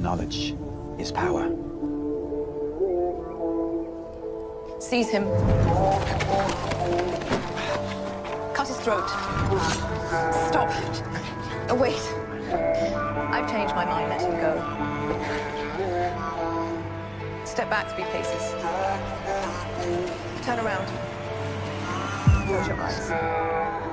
Knowledge is power. Seize him. Cut his throat. Stop. Oh, wait. I've changed my mind. Let him go. Step back three paces. Turn around. Close your eyes.